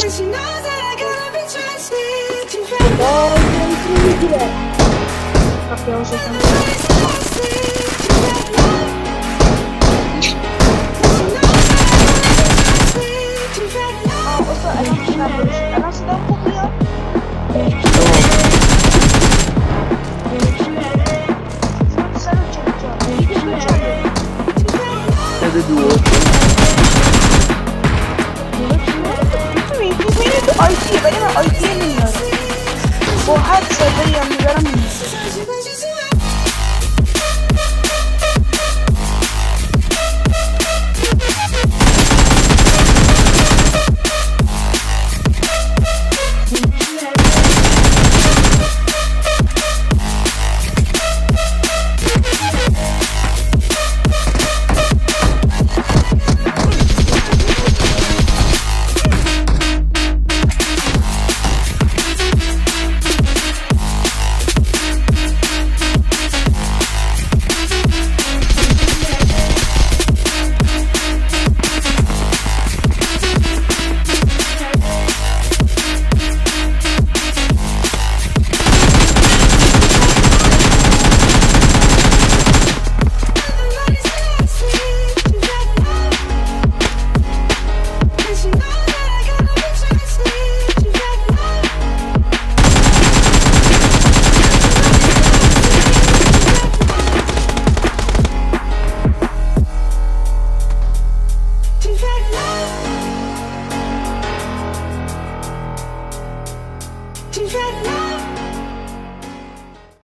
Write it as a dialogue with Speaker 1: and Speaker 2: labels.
Speaker 1: And she knows that I gotta be trusted. She's had enough.
Speaker 2: Agora
Speaker 1: contribuou Fat